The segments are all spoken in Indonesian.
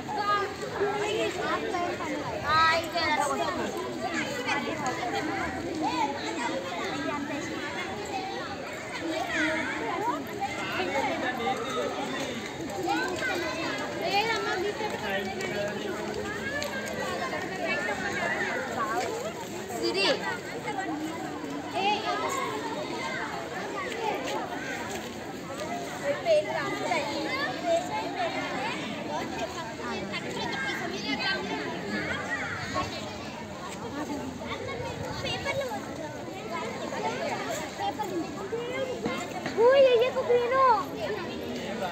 లేదమ్మా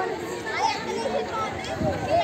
I am the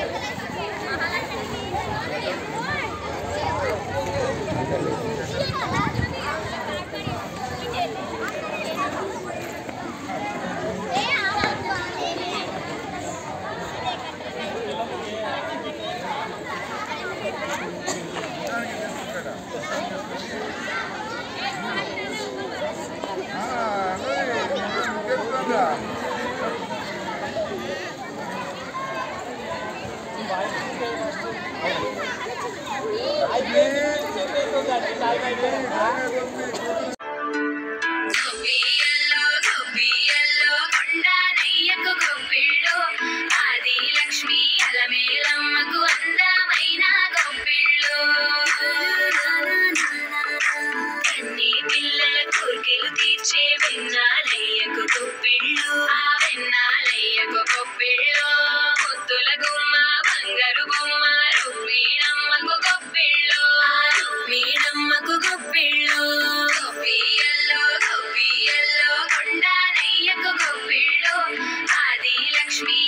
Vai, vai, vai, vai. വെള്ളം ആദിലക്ഷ്മി